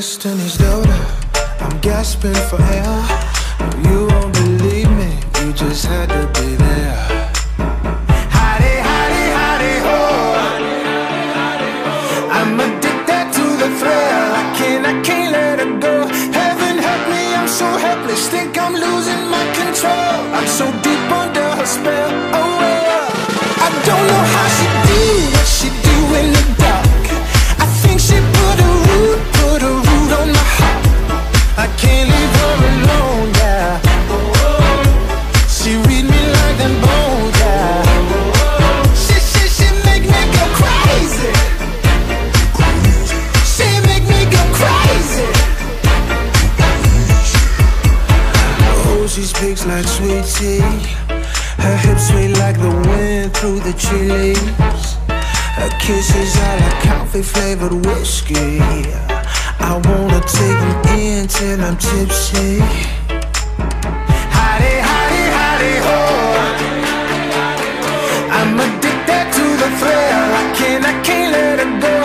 destiny's daughter. I'm gasping for air. You won't believe me. You just had to be there. Ho. I'm addicted to the thrill. I can't, I can't let go. Heaven help me, I'm so helpless. Think I'm losing my control. I'm so deep under her spell. Oh, she speaks like sweet tea. Her hips sway like the wind through the chili Her kisses are like coffee flavored whiskey. I wanna take them in till I'm tipsy. I'm addicted to the thrill. I can't, I can't let it go.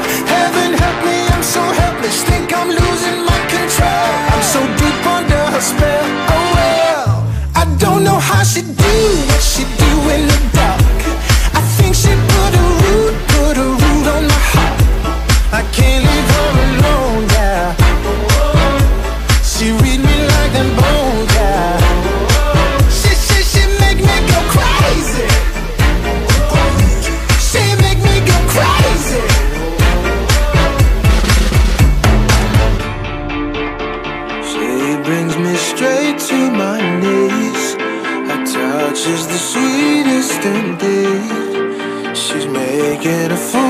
She's the sweetest indeed She's making a fool